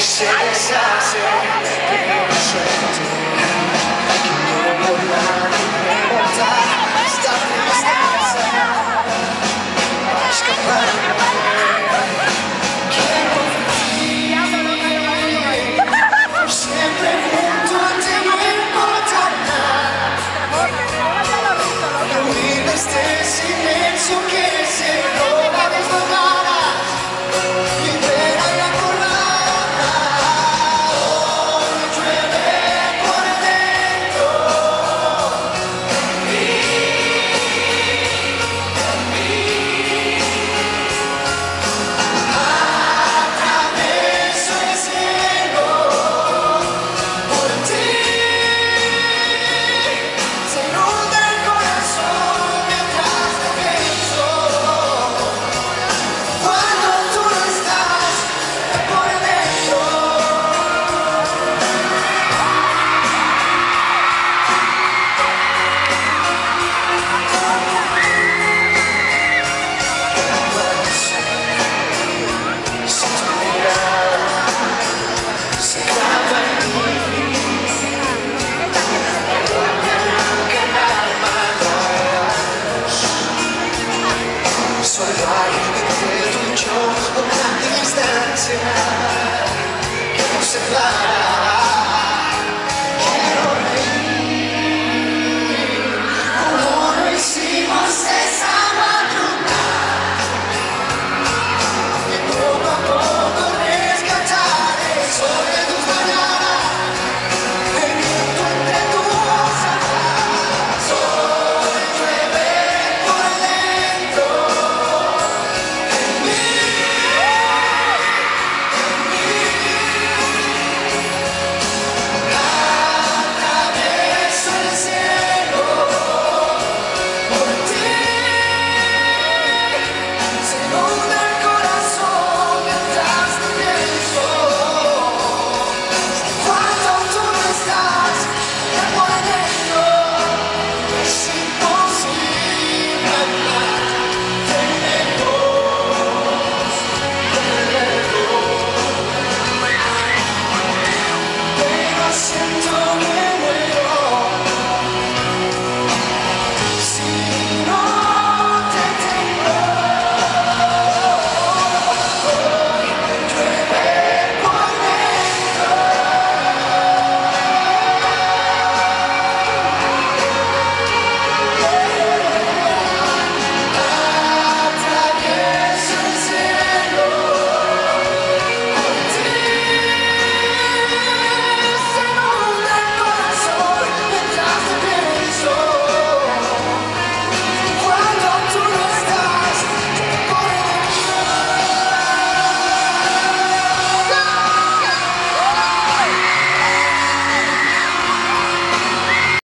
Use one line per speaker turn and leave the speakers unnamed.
谁的下雪，给我谁。sono, domani stanzia